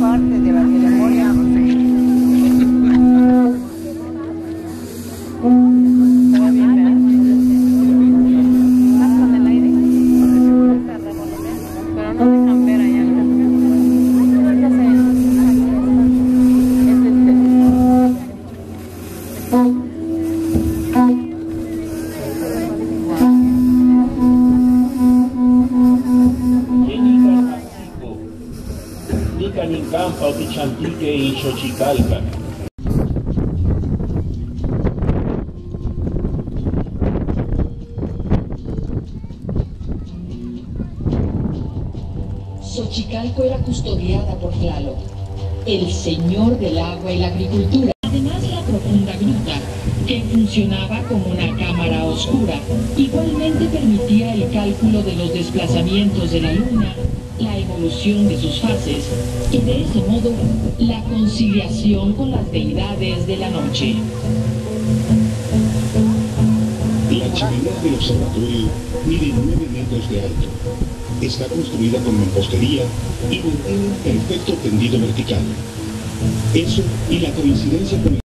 Parte de la ceremonia. Thank you. Otichantique y Xochicalca. Xochicalco era custodiada por Tlaloc, el señor del agua y la agricultura. Profunda gruta, que funcionaba como una cámara oscura, igualmente permitía el cálculo de los desplazamientos de la luna, la evolución de sus fases y de ese modo la conciliación con las deidades de la noche. La chimenea del observatorio mide 9 metros de alto. Está construida con mampostería y mantiene un perfecto tendido vertical. Eso y la coincidencia con el